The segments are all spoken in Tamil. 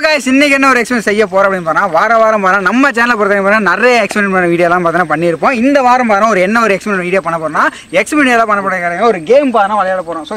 கைஸ் இன்னைக்கு என்ன ஒரு எக்ஸ்பீரியன்ஸ் செய்ய போகிறோம் அப்படின்னு பார்த்தா வார வாரம் பார்த்தா நம்ம சேனலை பொறுத்த வரைக்கும் நிறைய எக்ஸ்பீரியன் பண்ண வீடியோலாம் பார்த்தா பண்ணியிருப்போம். இந்த வாரம் பார்த்தா ஒரு என்ன ஒரு எக்ஸ்பீரியன் வீடியோ பண்ண போகிறோம்னா எக்ஸ்பீரியன் எல்லாம் பண்ண போகிறேன் ஒரு கேம் பார்த்தா விளையாட போகிறோம் ஸோ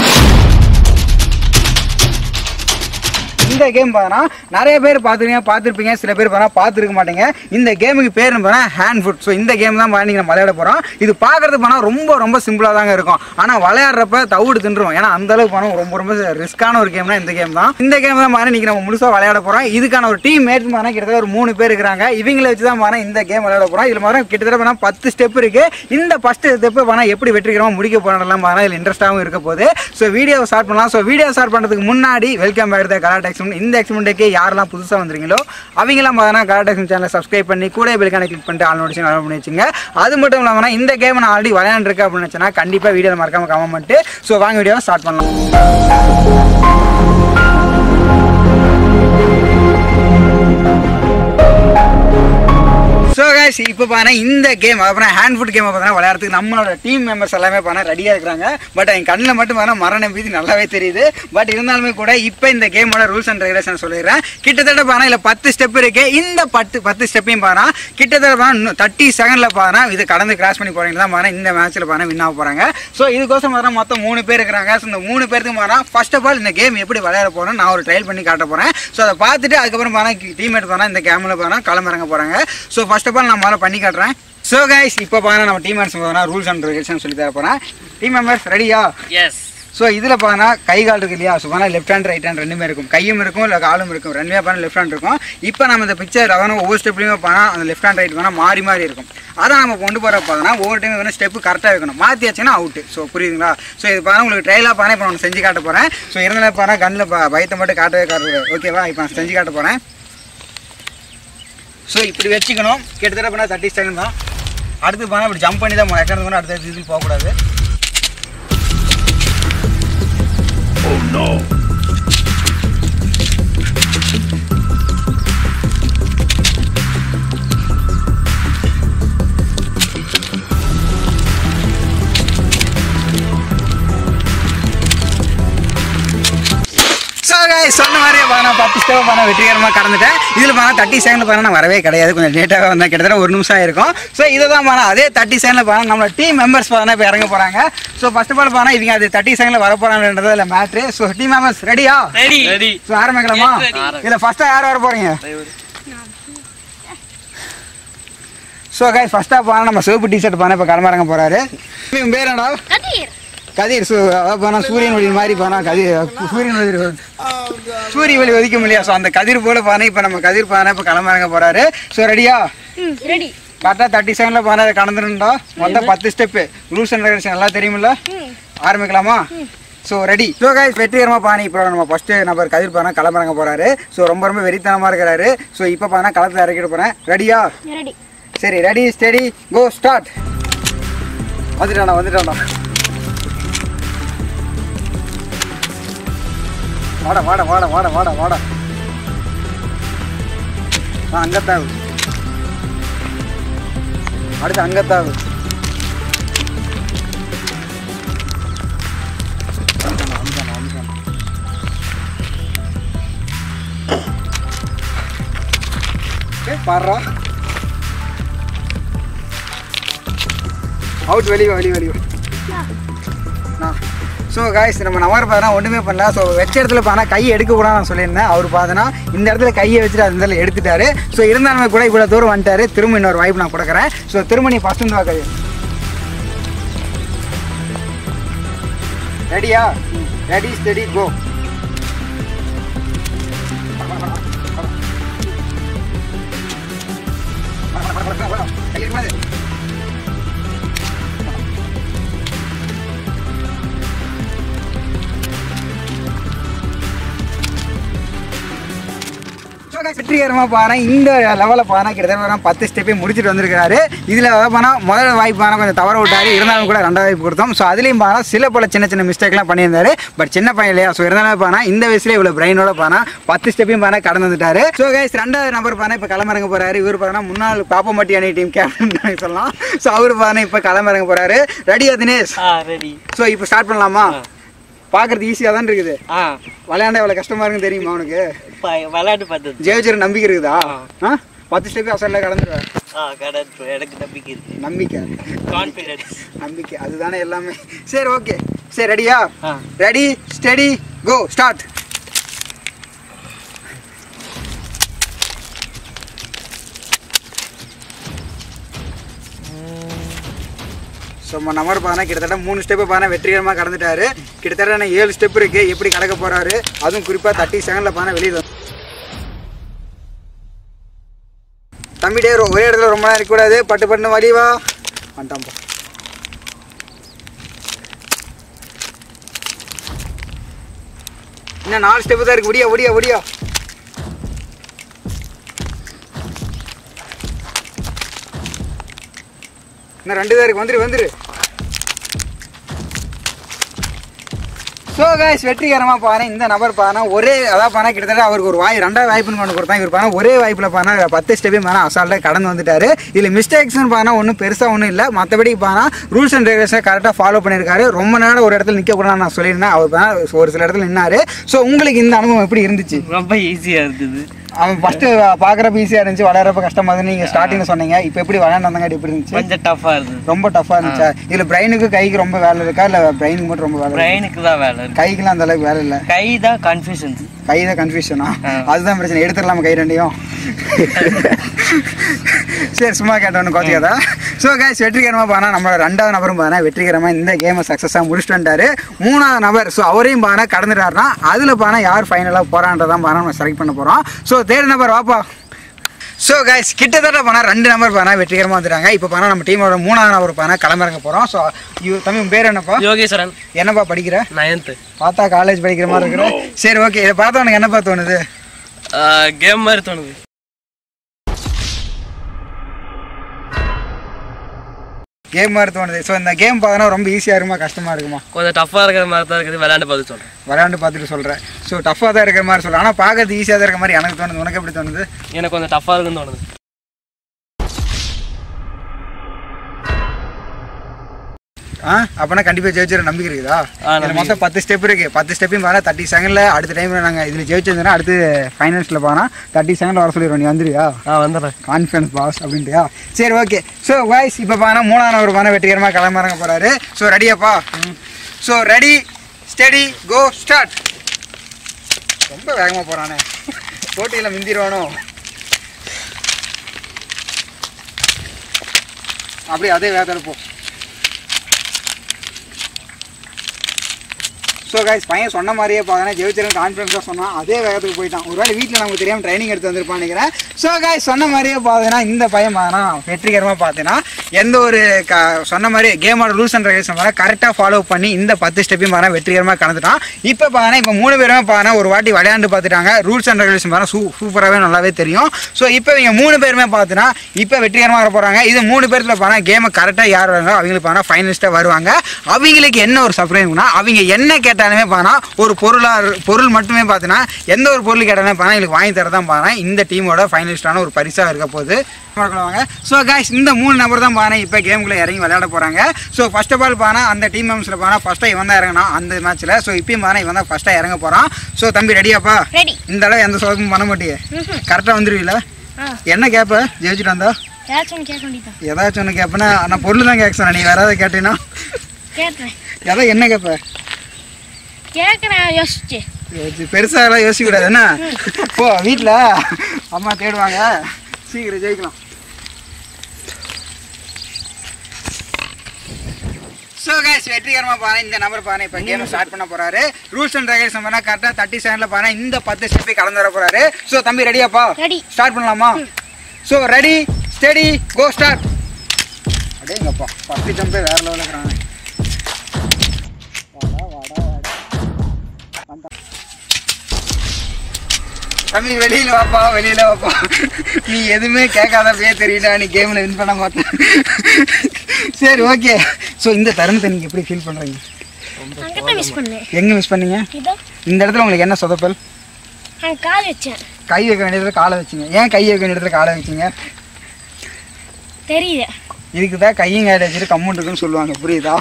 இந்த கேம் பார்த்தோன்னா நிறைய பேர் பார்த்துருக்கீங்க பார்த்துருப்பீங்க சில பேர் பார்த்தா பார்த்துருக்க மாட்டீங்க. இந்த கேமுக்கு பேர் பார்த்தா ஹேண்ட் ஃபுட் ஸோ இந்த கேம் தான் பண்ணி நம்ம விளையாட போகிறோம் இது பார்க்கறது பார்த்தா ரொம்ப ரொம்ப சிம்பிளாக தாங்க இருக்கும். ஆனால் விளையாடுறப்ப தவிடு தின்றுவோம் ஏன்னா அந்த அளவுக்கு ரொம்ப ரொம்ப ரிஸ்க்கான ஒரு கேம்னா இந்த கேம் தான். இந்த கேம் தான் மாதிரி நீங்கள் நம்ம முழுசாக விளையாட போகிறோம் இதுக்கான ஒரு டீம் மேட் பார்த்தா கிட்டத்தட்ட ஒரு மூணு பேர் இருக்கிறாங்க. இவங்களை வச்சு தான் பார்த்தா இந்த கேம் விளையாட போகிறோம் இதில் மாதிரி கிட்டத்தட்ட பார்த்தா பத்து ஸ்டெப் இருக்குது இந்த ஃபஸ்ட்டு ஸ்டெப் பார்த்தா எப்படி வெற்றிக்கிறோம் முடிக்க போகிறோம்லாம் பார்த்தா இதில் இன்ட்ரெஸ்ட்டாகவும் இருக்க போகுது. ஸோ வீடியோ ஸ்டார்ட் பண்ணலாம். ஸோ வீடியோ ஸ்டார்ட் பண்ணுறதுக்கு முன்னாடி வெல்கம் பேக் த கலாட் எக்ஸ்பெரிமெண்ட் இந்த எக்ஸ்பெரிமெண்ட்டுக்கு யாரெல்லாம் புதுசாக வந்துருங்களோ அவங்களாம் பார்த்தா கலாட் சேனலை சப்ஸ்கிரைப் பண்ணி கூட பெல்கான கிளிக் பண்ணிட்டு ஆல் நோட்டிஷன் ஆன் பண்ணி வச்சுங்க. அது மட்டும் இல்லாமல் இந்த கேம் நான் ஆல்ரெடி விளையாண்டுருக்கேன் அப்படின்னு நினச்சேன்னா கண்டிப்பாக வீடியோ மறக்காமல் கமெண்ட் பண்ணிட்டு ஸோ வாங்க வீடியோவை ஸ்டார்ட் பண்ணலாம். இப்போ பாருங்க இந்த கேம் அப்புறம் ஹேண்ட் ஃபுட் கேம் பார்த்தா விளையாடுறதுக்கு நம்மளோட டீம் மெம்பர்ஸ் எல்லாமே பார்த்தா ரெடியாக இருக்கிறாங்க. பட் என் கண்ணில் மட்டும் பார்த்தா மரண பீதி நல்லாவே தெரியுது. பட் இருந்தாலுமே கூட இப்போ இந்த கேமோட ரூல்ஸ் அண்ட் ரெகுலேஷன் சொல்லிடுறேன். கிட்டத்தட்ட பார்த்தா இல்லை பத்து ஸ்டெப் இருக்கு. இந்த பத்து பத்து ஸ்டெப்பையும் பார்த்தா கிட்டத்தட்ட பார்த்தா தேர்ட்டி செகண்டில் பார்த்தா இது கடந்து கிராஸ் பண்ணி போகிறீங்களா தான் இந்த மேட்ச்சில் பார்த்தா வின் ஆக போகிறாங்க ஸோ இதுக்கோசம் பார்த்தா மொத்தம் மூணு பேர் இருக்கிறாங்க. ஸோ இந்த மூணு பேருக்கு பார்த்தா ஃபர்ஸ்ட் ஆஃப் ஆல் இந்த கேம் எப்படி விளையாட போகிறோம் நான் ஒரு ட்ரையல் பண்ணி காட்ட போகிறேன் ஸோ அதை பார்த்துட்டு அதுக்கப்புறம் பார்த்தா டீம்மேட் பார்த்தா இந்த கேமில் பாருங்க களமிறங்க போகிறாங்க ஸோ ஃபர்ஸ்ட் ஆஃப் ஆல் நான் முதல்ல பண்ணி காட்டுறேன். ஸோ கைஸ் இப்போ பாருங்க நம்ம டீம் மெம்பர்ஸ் பார்த்தா ரூல்ஸ் அண்ட் ரெகுலேஷன் சொல்லி தர போகிறேன் டீம் மெம்பர்ஸ் ரெடியா எஸ் ஸோ இதில் பார்த்தா கை கால் இருக்கு இல்லையா? ஸோ பார்த்தா லெஃப்ட் ஹேண்ட் ரைட் ஹேண்ட் ரெண்டுமே இருக்கும். கையும் இருக்கும் இல்லை காலும் இருக்கும். ரெண்டுமே பார்த்தா லெஃப்ட் ஹேண்ட் இருக்கும். இப்போ நம்ம இந்த பிக்சர் அதாவது ஒவ்வொரு ஸ்டெப்லையுமே பார்த்தா அந்த லெஃப்ட் ஹேண்ட் ரைட் வேணால் மாறி மாறி இருக்கும். அதை நம்ம கொண்டு போகிற பார்த்தோன்னா ஒவ்வொரு டைம் வேணும் ஸ்டெப்பு கரெக்டாக இருக்கணும். மாற்றியாச்சுன்னா அவுட்டு ஸோ புரியுதுங்களா? ஸோ இது பார்த்தா உங்களுக்கு ட்ரையலாக பாருங்க இப்போ நான் செஞ்சு காட்ட போகிறேன் ஸோ இருந்தாலும் பாருங்க கண்ணில் பயத்தை மட்டும் காட்டவே காட்டுறது ஓகேவா இப்போ நான் செஞ்சு காட்ட போகிறேன் ஸோ இப்படி வச்சுக்கணும். கிட்டத்தட்ட பண்ணால் தேர்ட்டி செகண்ட் தான். அடுத்து போனால் இப்படி ஜம்ப் பண்ணி தான் எக்கறது கூட அடுத்த இதுக்கு போகக்கூடாது. Oh, ஸோ சொன்ன மாதிரியே பாருங்க பத்து ஸ்டெப் பண்ண வெற்றிகரமாக கடந்துட்டேன். இதில் பாருங்க தேர்ட்டி செகண்டில் பாருங்க நான் வரவே கிடையாது. கொஞ்சம் லேட்டாக வந்தால் கிட்டத்தட்ட ஒரு நிமிஷம் ஆயிருக்கும். ஸோ இதை தான் பாருங்க அதே தேர்ட்டி செகண்டில் பாருங்க நம்ம டீம் மெம்பர்ஸ் பாருங்க இப்போ இறங்க போகிறாங்க ஸோ ஃபர்ஸ்ட் ஆஃப் ஆல் பாருங்க இவங்க அது தேர்ட்டி செகண்டில் வர போகிறாங்கன்றது இல்லை மேட்ரு ஸோ டீம் மெம்பர்ஸ் ரெடியா ரெடி ரெடி ஸோ ஆரம்பிக்கலாமா. இதில் ஃபஸ்ட்டாக யார் வர போகிறீங்க ஸோ ஃபர்ஸ்ட் ஆஃப் பாருங்க நம்ம சிவப்பு டிஷர்ட் பாருங்க இப்போ கிளம்புறங்க போகிறாரு இவன் பேர் என்னடா? கதிர் சு போனா சூரியன் ஒளி மாதிரி போனா கதிர் சூரியன் ஒளி சூரிய ஒளி ஒதிக்க முடியாது ஸோ அந்த கதிர் போல பானை இப்போ நம்ம கதிர் பானை இப்போ கிளம்புறங்க போறாரு. ஸோ ரெடியா ரெடி கரெக்டாக தேர்ட்டி செகண்டில் பானை அதை கடந்துருந்தா மொத்தம் பத்து ஸ்டெப்பு ரூல்ஸ் அண்ட் ரெகுலேஷன் எல்லாம் தெரியுமில்ல? ஆரம்பிக்கலாமா? ஸோ ரெடி ஸோ காய்ஸ் வெற்றிகரமாக பானை இப்போ நம்ம ஃபஸ்ட்டு நம்பர் கதிர் பானை கிளம்புறங்க போறாரு. ஸோ ரொம்ப ரொம்ப வெறித்தனமாக இருக்கிறாரு. ஸோ இப்போ பானை களத்தில் இறக்கிட்டு போகிறேன் ரெடியா ரெடி சரி ரெடி ஸ்டெடி கோ ஸ்டார்ட் வந்துட்டானா வந்துட்டானா வாடா வாடா வாடா வாடா வாடா வாடா. ஆ அங்கத்தாவு. அடுத்து அங்கத்தாவு. பாடுறா. அவுட் வெளியே வெளியே வெளியே ஸோ காய்ஸ் நம்ம நவர் பார்த்தா ஒன்றுமே பண்ணல. ஸோ வச்ச இடத்துல பார்த்தா கையை எடுக்கக்கூடாது நான் சொல்லியிருந்தேன். அவர் பார்த்தனா இந்த இடத்துல கையை வச்சுட்டு அந்த இடத்துல எடுத்துட்டாரு. ஸோ இருந்தாலுமே கூட இவ்வளோ தூரம் வந்துட்டாரு. திரும்ப இன்னொரு வாய்ப்பு நான் கொடுக்குறேன். ஸோ திரும்ப நீ ஃபஸ்ட்டு வந்து கை ரெடியா ரெடி ஸ்டெடி கோ வெற்றிகரமாக பாரு இந்த லெவலில் பாரு கிட்டத்தட்ட பத்து ஸ்டெப்பே முடிச்சுட்டு வந்திருக்காரு இதில் பானா முதல் வாய்ப்பு பானா கொஞ்சம் தவற விட்டாரு. இருந்தாலும் கூட ரெண்டாவது வாய்ப்பு கொடுத்தோம். ஸோ அதுலேயும் பானா சில பல சின்ன சின்ன மிஸ்டேக்லாம் பண்ணியிருந்தாரு. பட் சின்ன பையன் இல்லையா? ஸோ இருந்தாலும் பானா இந்த வயசுல இவ்வளோ பிரெயினோட பானா பத்து ஸ்டெப்பையும் பானா கடந்து வந்துட்டாரு. ஸோ கைஸ் ரெண்டாவது நம்பர் பானா இப்போ களமிறங்க போறாரு. இவர் பாருனா முன்னாள் பாப்பம்பட்டி அணி டீம் கேப்டன் சொல்லலாம். ஸோ அவர் பாருங்க இப்போ களமிறங்க போறாரு. ரெடியா தினேஷ்? ரெடி ஸோ இப்போ ஸ்டார்ட் பண்ணலாமா? பார்க்கறது ஈஸியாக தான் இருக்குது. விளையாண்டா எவ்வளோ கஷ்டமா இருக்குன்னு தெரியுமா அவனுக்கு விளையாட்டு பார்த்தது ஜெயிச்சிரு நம்பிக்கை இருக்குதா? பத்து ஸ்டெப் அசலில் கடந்துருவேன். எனக்கு நம்பிக்கை இருக்கு. நம்பிக்கை. கான்ஃபிடன்ஸ் நம்பிக்கை. அதுதானே எல்லாமே. சரி ஓகே சரி ரெடியா ready steady go start so நம்ம நம்பர் பார்த்தா கிட்டத்தட்ட மூணு ஸ்டெப்பு பார்த்தா வெற்றிகரமாக கடந்துட்டாரு. கிட்டத்தட்ட இன்னும் ஏழு ஸ்டெப் இருக்கு. எப்படி கடக்க போறாரு? அதுவும் குறிப்பாக தேர்ட்டி செகண்டில் பார்த்தா வெளியில் வந்து தம்பி டே ஒரே இடத்துல ரொம்ப நேரம் இருக்கக்கூடாது. பட்டு பட்டுன்னு வலிவா வந்துட்டாம்பா இன்னும் நாலு ஸ்டெப்பு தான் இருக்கு. ஒடியா ஒடியா ஒடியா இன்னும் ரெண்டு பேருக்கு வந்துரு வந்துரு. ஸோ கைஸ் வெற்றிகரமாக பாரு இந்த நபர் பாருனா ஒரே அதான் பானா கிட்டத்தட்ட அவருக்கு ஒரு வாய் ரெண்டாவது வாய்ப்புன்னு கொண்டு கொடுத்தா இவர் பாருனா ஒரே வாய்ப்பில் பானா பத்து ஸ்டெப்பையும் பாருனா அசால்ட்டாக கடந்து வந்துட்டாரு. இதில் மிஸ்டேக்ஸ்னு பாருனா ஒன்றும் பெருசாக ஒன்றும் இல்லை. மற்றபடி பாருனா ரூல்ஸ் அண்ட் ரெகுலேஷனை கரெக்டாக ஃபாலோ பண்ணியிருக்காரு. ரொம்ப நேரம் ஒரு இடத்துல நிற்கக்கூடாது நான் சொல்லியிருந்தேன். அவர் பாருனா ஒரு சில இடத்துல நின்னாரு. ஸோ உங்களுக்கு இந்த அனுபவம் எப்படி இருந்துச்சு? ரொம்ப ஈஸியாக இருந்தது. அவன் ஃபஸ்ட்டு பார்க்குறப்ப ஈஸியாக இருந்துச்சு விளையாடுறப்ப கஷ்டமாக இருந்து நீங்கள் ஸ்டார்டிங்கில் சொன்னீங்க இப்போ எப்படி வந்தாங்க எப்படி இருந்துச்சு? கொஞ்சம் டஃப்பாக இருந்தது. ரொம்ப டஃப்பாக இருந்துச்சா? இதில் பிரெயினுக்கு கைக்கு ரொம்ப வேலை இருக்கா? இல்லை பிரெயினுக்கு மட்டும் ரொம்ப வேலை? பிரெயினுக்கு தான் வேலை இருக்கு. கைக்கெல்லாம் அந்த அளவுக்கு வேலை இல்லை. கை தான் கன்ஃபியூஷன்ஸ் கை தான் கன்ஃபியூஷனா. அதுதான் பிரச்சனை. எடுத்துடலாமா கை ரெண்டையும்? சரி சும்மா கேட்டவனு கோச்சிக்காதா ஸோ கைஸ் வெற்றிகரமாக பானா. நம்மளோட ரெண்டாவது நபரும் பானா. வெற்றிகரமாக இந்த கேமை சக்ஸஸாக முடிச்சுட்டு வந்துட்டாரு. மூணாவது நபர் ஸோ அவரையும் பானா கடந்துட்டாருனா அதில் பானா யார் ஃபைனலாக போகிறான்றதான் பானா நம்ம செலக்ட் பண்ண போகிறோம் ஸோ தேர்ட் நபர் வாப்பா. ஸோ கைஸ் கிட்டத்தட்ட பானா ரெண்டு நம்பர் பானா வெற்றிகரமாக வந்துட்டாங்க இப்போ பானா நம்ம டீமோட மூணாவது நபர் பானா கிளம்பிறங்க போகிறோம் ஸோ யூ தம்பி உன் பேர் என்னப்பா? யோகேஸ்வரன். என்னப்பா படிக்கிற? நயன்த்து பார்த்தா காலேஜ் படிக்கிற மாதிரி இருக்கிற? சரி ஓகே இதை உனக்கு என்னப்பா தோணுது? கேம் மாதிரி தோணுது. கேம் மாதிரி தோணுது. ஸோ இந்த கேம் பார்த்தோன்னா ரொம்ப ஈஸியாக இருக்குமா? கஷ்டமாக இருக்குமா? கொஞ்சம் டஃப்பாக இருக்கிற மாதிரி தான் இருக்குது. விளையாண்டு பார்த்து சொல்கிறேன் விளையாண்டு பார்த்துட்டு சொல்கிறேன் ஸோ டஃப்பாக தான் இருக்கிற மாதிரி சொல்கிறேன் ஆனால் பார்க்கறது ஈஸியாக தான் இருக்கிற மாதிரி எனக்கு தோணுது. உனக்கு எப்படி தோணுது? எனக்கு கொஞ்சம் டஃப்பாக இருக்குன்னு தோணுது. ஆ? அப்போனா கண்டிப்பாக ஜெயிச்சிட நம்பிக்கை இருக்குதா இதில் மொத்தம் பத்து ஸ்டெப் இருக்குது பத்து ஸ்டெப்பையும் பாருங்க தேர்ட்டி செகண்டில் அடுத்த டைமில் நாங்கள் இதில் ஜெயிச்சிருந்தோன்னா அடுத்து ஃபைனல்ஸில் போனால் தேர்ட்டி செகண்ட் வர சொல்லிடுவோம் நீ வந்துருவியா ஆ வந்துடுறேன். கான்ஃபிடன்ஸ் பாஸ் அப்படின்ட்டியா சரி ஓகே ஸோ வாய்ஸ் இப்போ பாருங்க மூணாவது ஒரு பானை வெற்றிகரமாக கிளம்புறங்க போகிறாரு so ரெடியாப்பா so ready steady go start ரொம்ப வேகமாக போகிறானே போட்டியில் மிந்திடுவானோ? அப்படியே அதே வேகத்தில் போ. ஸோ கைஸ் பையன் சொன்ன மாதிரியே பார்த்தீங்கன்னா ஜெயிச்சிருன்னு கான்ஃபிடன்ஸாக சொன்னால் அதே வேகத்துக்கு போயிட்டான். ஒருவேளை வீட்டில் நமக்கு தெரியாமல் ட்ரைனிங் எடுத்து வந்திருப்பான்னு நினைக்கிறேன். ஸோ கைஸ் சொன்ன மாதிரியே பார்த்தீங்கன்னா இந்த பையன் பார்த்தீங்கன்னா வெற்றிகரமாக பார்த்தீங்கன்னா எந்த ஒரு க சொன்ன மாதிரி கேமோட ரூல்ஸ் அண்ட் ரெகுலேஷன் பார்த்தா கரெக்டாக ஃபாலோ பண்ணி இந்த பத்து ஸ்டெப்பையும் பாருங்க வெற்றிகரமாக கலந்துட்டான். இப்போ பார்த்தீங்கன்னா இப்போ மூணு பேருமே பாருங்க ஒரு வாட்டி விளையாண்டு பார்த்துட்டாங்க. ரூல்ஸ் அண்ட் ரெகுலேஷன் பாருங்க சூ சூப்பராகவே நல்லாவே தெரியும். ஸோ இப்போ இவங்க மூணு பேருமே பார்த்தீங்கன்னா இப்போ வெற்றிகரமாக வர போகிறாங்க இது மூணு பேர்த்தில் பார்த்தா கேமை கரெக்டாக யார் வராங்க அவங்களுக்கு பாருங்க ஃபைனலிஸ்ட்டாக வருவாங்க. அவங்களுக்கு என்ன ஒரு சர்ப்ரைஸ்னா அவங்க என்ன கேட்டாலுமே பார்த்தா ஒரு பொருளாக பொருள் மட்டுமே பார்த்தீங்கன்னா எந்த ஒரு பொருள் கேட்டாலுமே பாருங்க எங்களுக்கு வாங்கி தரதான் பார்த்தா இந்த டீமோட ஃபைனலிஸ்டான ஒரு பரிசாக இருக்க போகுது. ஸோ காய்ஸ் இந்த மூணு நபர் தான் பாருங்க இப்போ கேமுக்குள்ளே இறங்கி விளையாட போகிறாங்க ஸோ ஃபர்ஸ்ட் ஆஃப் ஆல் பானா அந்த டீம் மெம்பர்ஸில் பானா ஃபஸ்ட்டாக இவன் தான் இறங்கினா அந்த மேட்ச்சில் ஸோ இப்பயும் பானா இவன் தான் ஃபஸ்ட்டாக இறங்க போகிறான் ஸோ தம்பி ரெடியாப்பா ரெடி இந்த அளவு எந்த சோகமும் பண்ண மாட்டியே. கரெக்டாக வந்துருவீல ஆ என்ன கேப்ப? ஜெயிச்சுட்டு வந்தா? ஏதாச்சும் ஒன்று கேட்பேன்னா நான் பொருள் தான் கேட்க சொன்னேன். நீ வேற ஏதாவது கேட்டீங்கன்னா எதை என்ன கேட்ப கேட்குறேன் யோசிச்சு. யோசி- பெருசா எல்லாம் யோசிக்க கூடாது. என்ன? போ வீட்டில் அம்மா தேடுவாங்க. சீக்கிரம் ஜெயிக்கலாம். ஸோ கைஸ் வெற்றிகரமாக பாரு இந்த நம்பர் பாரு இப்போ கேம் ஸ்டார்ட் பண்ண போறாரு. ரூல்ஸ் அண்ட் ரெகுலேஷன் பண்ணால் கரெக்டாக தேர்ட்டி செகண்டில் பாரு இந்த பத்து ஸ்டெப்பை கலந்து வர போறாரு. ஸோ தம்பி ரெடியாப்பா Ready. ஸ்டார்ட் பண்ணலாமா? So ready steady go start அடேங்கப்பா ஃபஸ்ட்டு ஜம்பே வேற லெவலில் இருக்கிறாங்க. தம்பி வெளியில வாப்பா வெளியில வாப்பா. நீ எதுவுமே கேட்காதப்பே தெரியல நீ கேம்ல வின் பண்ண மாட்டேன். சரி ஓகே ஸோ இந்த தருணத்தை நீங்க எப்படி ஃபீல் பண்ணேன். எங்க மிஸ் பண்ணீங்க? இந்த இடத்துல உங்களுக்கு என்ன சொதப்பல்? கால் கை வைக்க வேண்டிய இடத்துல காலை வச்சீங்க. ஏன் கை வைக்க வேண்டிய இடத்துல காலை வச்சீங்க? தெரியுது இதுக்கு தான் கையும் கையில் வச்சுட்டு கம்முன்னு இருக்குன்னு சொல்லுவாங்க. புரியுதா?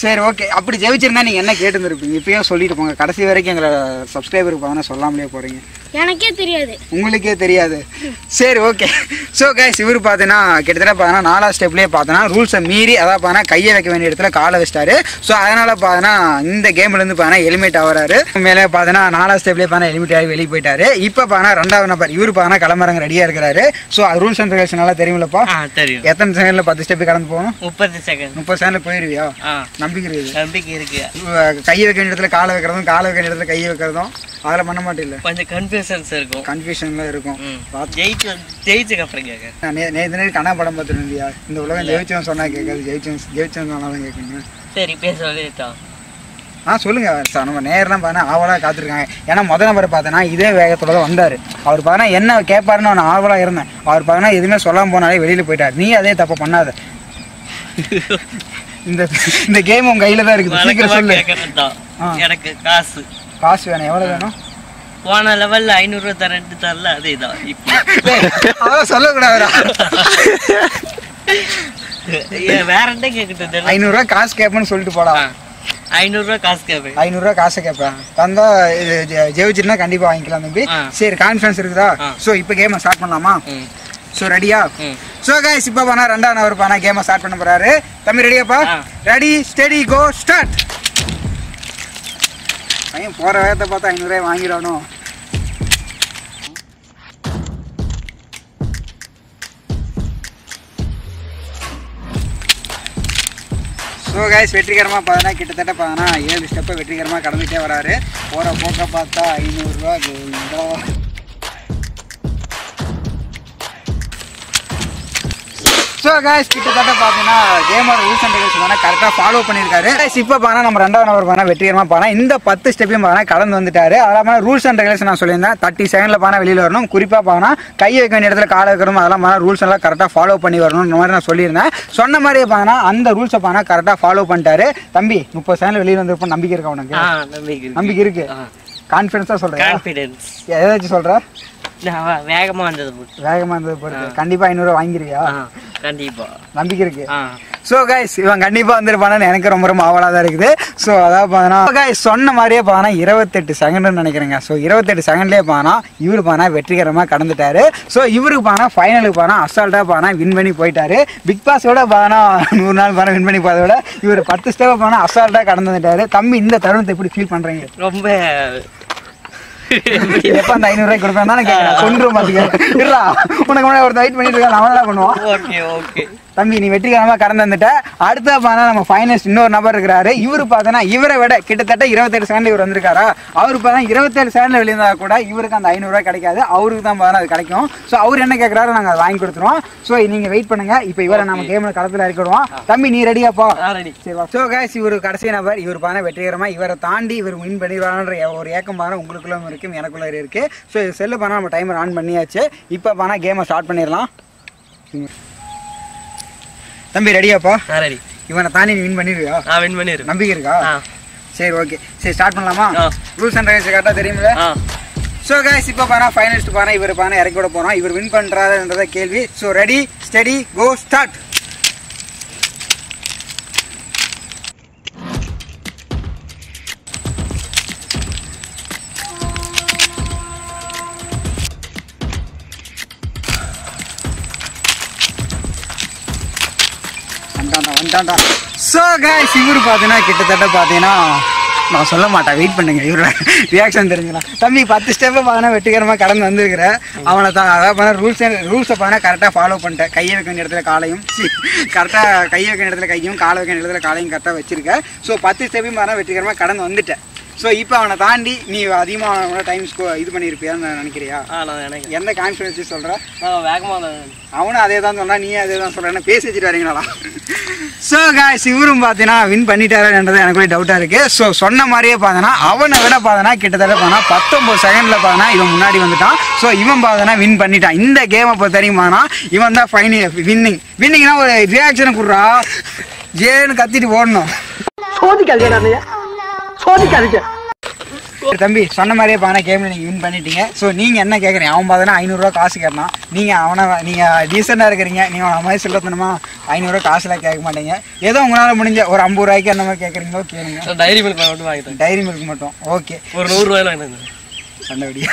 சரி ஓகே அப்படி ஜெயிச்சிருந்தா நீங்க என்ன கேட்டுருந்துருப்பீங்க? இப்பயே சொல்லிட்டு போங்க. கடைசி வரைக்கும் எங்களை சப்ஸ்கிரைபருக்கு பார்த்தா சொல்லாமலே போறீங்க. எனக்கே தெரியாது. உங்களுக்கே தெரியாது. சரி ஓகே ஸோ கைஸ் இவர் பார்த்தீங்கன்னா கிட்டத்தட்ட பார்த்தீங்கன்னா நாலா ஸ்டெப்லேயே பார்த்தோன்னா ரூல்ஸை மீறி அதாவது பார்த்தீங்கன்னா கையை வைக்க வேண்டிய இடத்துல காலை வச்சிட்டாரு. ஸோ அதனால பார்த்தீங்கன்னா இந்த கேம்லேருந்து பார்த்தீங்கன்னா எலிமினேட் ஆகிறாரு. மேலே பார்த்தீங்கன்னா நாலா ஸ்டெப்லேயே பார்த்தீங்கன்னா எலிமினேட் ஆகி வெளியே போயிட்டாரு. இப்போ பார்த்தீங்கன்னா ரெண்டாவது நம்பர் இவர் பார்த்தீங்கன்னா கிளம்புறாங்க ரெடியாக இருக்கிறாரு. ஸோ அது ரூல்ஸ் அண்ட் ரெகுலேஷன் நல்லா தெரியுமில்லப்பா ஆ தெரியும். எத்தனை செகண்டில் பத்து ஸ்டெப் கடந்து போகணும்? முப்பது செகண்ட் முப்பது செகண்டில் போயிருவியா? ஆ. நம்பிக்கை இருக்குது நம்பிக்கை இருக்கு. கையை வைக்க வேண்டிய இடத்துல காலை வைக்கிறதும் காலை வைக்க வேண்டிய இடத்துல கையை வைக்கிறதும் அதெல்லாம் பண்ண மாட்டேன் கொஞ்சம் கன்ஃபியூஷன்ஸ் இருக்கும். கன்ஃபியூஷன்லாம் இருக்கும். ஜெயிச்சு ஜெயிச்சுக்கு அப்புறம் கேட்க நேற்று நேரம் கண்ணா படம் பார்த்துட்டு இருந்தியா? இந்த உலகம் ஜெயிச்சவன் சொன்னா கேட்காது ஜெயிச்சவன் ஜெயிச்சவன் சொன்னாலும் கேட்குங்க சரி பேச சொல்லிட்டான் ஆ சொல்லுங்க சார் நம்ம நேரெலாம் பார்த்தா ஆவலாக காத்திருக்காங்க. ஏன்னா முத நம்பர் பார்த்தேன்னா இதே வேகத்தோட தான் வந்தார். அவர் பார்த்தா என்ன கேட்பாருன்னு நான் ஆவலாக இருந்தேன். அவர் பார்த்தா எதுவுமே சொல்லாமல் போனாலே வெளியில் போயிட்டார். நீ அதே தப்பு பண்ணாத. இந்த இந்த கேம் உன் கையில் தான் இருக்குது சீக்கிரம் சொல்லு. எனக்கு காசு. காசு வேணும். எவ்வளோ வேணும்? போன லெவல்ல ஐநூறு தரேன்ட்டு தரல அதே தான் அதான் சொல்லக்கூடாதுடா. வேற என்ன தெரியல. ஐநூறுரூவா காசு கேட்பேன்னு சொல்லிட்டு போடா. ஐநூறு ரூபாய் காசு கேட்பேன் ஐநூறுரூவா காசை கேட்பேன் தந்தா இது ஜெ- ஜெயிச்சிட்டுனா கண்டிப்பாக வாங்கிக்கலாம் தம்பி. சரி கான்ஃபிடன்ஸ் இருக்குதா. ஸோ இப்போ கேமை ஸ்டார்ட் பண்ணலாமா? ஸோ ரெடியா ஸோ கைஸ் இப்போ பானா ரெண்டாவது நபர் பானா கேமை ஸ்டார்ட் பண்ண போறாரு. தம்பி ரெடியாப்பா. ரெடி ஸ்டெடி கோ ஸ்டார்ட் பையன் போகிற வேகத்தை பார்த்தா ஐநூறுரூவா வாங்கிடணும் ஸோ கைஸ் வெற்றிகரமாக பார்த்தா கிட்டத்தட்ட பார்த்தா ஏழு ஸ்டெப்பை வெற்றிகரமாக கடந்துட்டே வராரு. போகிற போக்க பார்த்தா ஐநூறுரூவா ஸோ கைஸ் கிட்டத்தட்ட பார்த்தீங்கன்னா கேமோட ரூல்ஸ் அண்ட் ரெகுலேஷன் கரெக்டாக ஃபாலோ பண்ணியிருக்காரு. இப்போ பார்த்தா நம்ம ரெண்டாவது நம்பர் பார்த்தா வெற்றிகரமாக பார்த்தா இந்த பத்து ஸ்டெப்பையும் பார்த்தா கடந்து வந்துட்டாரு. அதெல்லாம் ரூல்ஸ் அண்ட் ரெகுலேஷன் நான் சொல்லியிருந்தேன். தேர்ட்டி செகண்டில் பார்த்தா வெளியில் வரணும். குறிப்பாக பார்த்தா கை வைக்க வேண்டிய இடத்துல காலை வைக்கணும். அதெல்லாம் பார்த்தா ரூல்ஸ் எல்லாம் கரெக்டாக ஃபாலோ பண்ணி வரணும். இந்த மாதிரி நான் சொல்லியிருந்தேன். சொன்ன மாதிரியே பார்த்தா அந்த ரூல்ஸை பார்த்தா கரெக்டாக ஃபாலோ பண்ணிட்டாரு. தம்பி முப்பது செகண்டில் வெளியில் வந்திருப்போம் நம்பிக்கை இருக்கா உனக்கு? நம்பிக்கை இருக்கு. கான்ஃபிடன்ஸாக சொல்கிறேன் ஏதாச்சும் சொல்கிற நான் வேகமா வந்தது பொறுத்து கண்டிப்பா நம்பிக்கை இருக்கு. ஸோ கைஸ் இவன் கண்டிப்பாக வந்திருப்பானு எனக்கு ரொம்ப ரொம்ப ஆவலாக தான் இருக்குது. ஸோ அதாவது பார்த்தா கைஸ் சொன்ன மாதிரியே பார்த்தா இருபத்தெட்டு செகண்ட்னு நினைக்கிறேங்க. ஸோ இருபத்தெட்டு செகண்ட்லேயே பார்த்தா இவரு பார்த்தா வெற்றிகரமாக கடந்துட்டாரு. ஸோ இவருக்கு பார்த்தா ஃபைனலுக்கு பார்த்தா அசால்ட்டாக பார்த்தா வின் பண்ணி போயிட்டாரு. பிக் பாஸோட பார்த்தா நூறு நாள் பார்த்தா வின் பண்ணி போகிறத விட இவர் பத்து ஸ்டெப் பார்த்தா அசால்ட்டாக கடந்து வந்துட்டாரு தம்பி இந்த தருணத்தை எப்படி ஃபீல் பண்ணுறீங்க ரொம்ப எப்போ அந்த ஐநூறுரூவாய்க்கு கொடுப்பேன் தானே கேட்குறேன் சொல்லுற உனக்கு முன்னாடி ஒருத்தன் வெயிட் பண்ணிட்டு இருக்கேன் அவன் என்ன பண்ணுவான்? Okay okay. தம்பி நீ வெற்றிகரமாக கடந்து வந்துட்ட. அடுத்த பார்த்தா நம்ம ஃபைனலிஸ்ட் இன்னொரு நபர் இருக்கிறாரு. இவர் பார்த்தோன்னா இவரை விட கிட்டத்தட்ட இருபத்தேழு செகண்ட் இவர் வந்திருக்காரா? அவரு பார்த்தா இருபத்தேழு செகண்ட்ல வெளியிருந்தா கூட இவருக்கு அந்த ஐநூறுரூவா கிடைக்காது. அவருக்கு தான் பார்த்தா அது கிடைக்கும். ஸோ அவர் என்ன கேட்குறாரு நாங்கள் அதை வாங்கி கொடுத்துருவோம். ஸோ நீங்கள் வெயிட் பண்ணுங்க. இப்போ இவரை நம்ம கேமில் களத்தில் இறக்கிடுவோம். தம்பி நீ ரெடியாப்பா ரெடி சரி ஸோ கேஸ் இவர் கடைசி நபர். இவர் பாருங்க வெற்றிகரமாக இவரை தாண்டி இவர் வின் பண்ணிடுவாங்கன்ற ஒரு ஏக்கம் பாருங்க உங்களுக்குள்ள இருக்கும் எனக்குள்ள இருக்கு. ஸோ இது செல்லு பண்ணால் நம்ம டைமர் ஆன் பண்ணியாச்சு. இப்போ பாருங்க கேமை ஸ்டார்ட் பண்ணிடலாம். தம்பி ரெடியாப்பா ரெடி இவனை நீ வின் பண்ணிடுவியா நான் வின் பண்ணிருக்கேன் நம்பிக்கை இருக்கா? சரி ஓகே சரி ஸ்டார்ட் பண்ணலாமா. ரூல்ஸ் அண்ட் ரெகுலேஷன் கரெக்டாக தெரியுமில்ல? ஸோ கைஸ் இப்போ பாருங்க ஃபைனலிஸ்ட் பாருங்க இவர் பாருங்க இறக்கி விட போகிறோம் இவர் வின் பண்ணுறாருன்றத கேள்வி. So ready steady go start வந்தாண்டா வந்தாண்டா. ஸோ கைஸ் இவர் பார்த்தீங்கன்னா கிட்டத்தட்ட பார்த்தீங்கன்னா நான் சொல்ல மாட்டேன் வெயிட் பண்ணுங்க இவரோட ரியாக்ஷன் தெரிஞ்சுக்கலாம். தம்பி பத்து ஸ்டெப்பை பார்த்தா வெற்றிகரமாக கடந்து வந்திருக்கிறேன் அவனை தான் அதாவது பார்த்தா ரூல்ஸ் ரூல்ஸை பார்த்தா கரெக்டாக ஃபாலோ பண்ணிட்டேன். கையை வைக்க வேண்டிய இடத்துல காலையும் கரெக்டாக கையை வைக்க வேண்டிய இடத்துல கையும் காலை வைக்க வேண்டிய இடத்துல காலையும் கரெக்டாக வச்சிருக்கேன் ஸோ பத்து ஸ்டெப்பையும் பார்த்தா வெற்றிகரமாக கடந்து வந்துட்டேன். ஸோ இப்போ அவனை தாண்டி நீ அதிகமாக டைம் ஸ்கோ இது பண்ணியிருப்பியான்னு நினைக்கிறியா? எந்த கான்ஃபிடன்ஸ் சொல்கிற நான் வேகமா வந்தேன் அவனும் அதே தான் சொன்னா நீ அதே தான் சொல்கிறேன்னு பேசி வச்சுட்டு வரீங்களா ஸோ காய்ஸ் இவரும் பார்த்தீங்கன்னா வின் பண்ணிட்டாருன்றது எனக்கு ஒரு டவுட்டாக இருக்குது ஸோ சொன்ன மாதிரியே பார்த்தோன்னா அவனை விட பார்த்தோன்னா கிட்டத்தட்ட பார்த்தா பத்தொம்பது செகண்டில் பார்த்தோன்னா இவன் முன்னாடி வந்துட்டான். ஸோ இவன் பார்த்தோன்னா வின் பண்ணிட்டான். இந்த கேமை பொறுத்த வரைக்கும் பார்த்தோன்னா இவன் தான் ஃபைனி வின்னிங் வின்னிங்னா ஒரு ரியாக்ஷனை கொடுறா. ஜேன்னு கத்திட்டு ஓடணும். தம்பி சொன்ன மாதிரியே பானா கேம்ல நீங்க வின் பண்ணிட்டீங்க. ஸோ நீங்க என்ன கேக்குறீங்க? அவன் பார்த்தா ஐநூறுரூவா காசு கேட்டான் நீங்க அவனை நீங்க டீசெண்டா இருக்கிறீங்க. நீங்க அவன் மாதிரி சொல்லத்தனமா ஐநூறுரூவா காசுலாம் கேட்க மாட்டீங்க. ஏதோ உங்களால முடிஞ்ச ஒரு ஐம்பது ரூபாய்க்கு அந்த மாதிரி கேட்குறீங்களோ கேளுங்க. டைரி மில்க் மட்டும் வாங்கிட்டேன் டைரி மில்க் மட்டும். ஓகே ஒரு நூறு ரூபாயில வாங்கிட்டேன் சண்டைபடியா.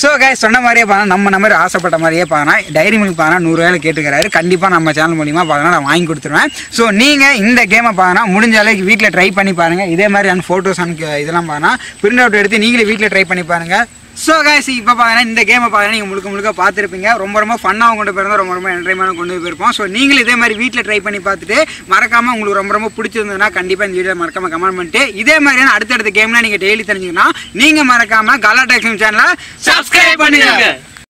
ஸோ கை சொன்ன மாதிரியே பார்த்தா நம்ம நம்ம ஆசைப்பட்ட மாதிரியே பார்த்தா டைரி மில்க் பார்த்தா நூறுரூவாயில கேட்டுக்கிறாரு. கண்டிப்பாக நம்ம சேனல் மூலியமாக பார்த்தா நான் வாங்கி கொடுத்துருவேன். ஸோ நீங்கள் இந்த கேமை பார்த்தா முடிஞ்ச அளவுக்கு வீட்டில் ட்ரை பண்ணி பாருங்க. இதே மாதிரியான ஃபோட்டோஸ் அனுக்கு இதெல்லாம் பார்த்தா பிரிண்ட் அவுட் எடுத்து நீங்களே வீட்டில் ட்ரை பண்ணி பாருங்க. ஸோ காய்ஸ் இப்போ பார்த்தீங்கன்னா இந்த கேமை பார்த்தீங்கன்னா நீங்கள் முழுக்க முழுக்க பார்த்துருப்பீங்க. ரொம்ப ரொம்ப ஃபன்னாக கொண்டு போயிருந்தோம். ரொம்ப ரொம்ப என்டர்டைன்மெண்ட் கொண்டு போயிருப்போம். ஸோ நீங்களும் இதே மாதிரி வீட்டில் ட்ரை பண்ணி பார்த்துட்டு மறக்காம உங்களுக்கு ரொம்ப ரொம்ப பிடிச்சிருந்ததுன்னா கண்டிப்பாக இந்த வீடியோ மறக்காம கமெண்ட் பண்ணிட்டு இதே மாதிரியான அடுத்தடுத்த கேம்லாம் நீங்கள் டெய்லி தெரிஞ்சுக்கணும் நீங்கள் மறக்காம கலா டெக்ஸிங் சேனலை சப்ஸ்கிரைப் பண்ணிடுங்க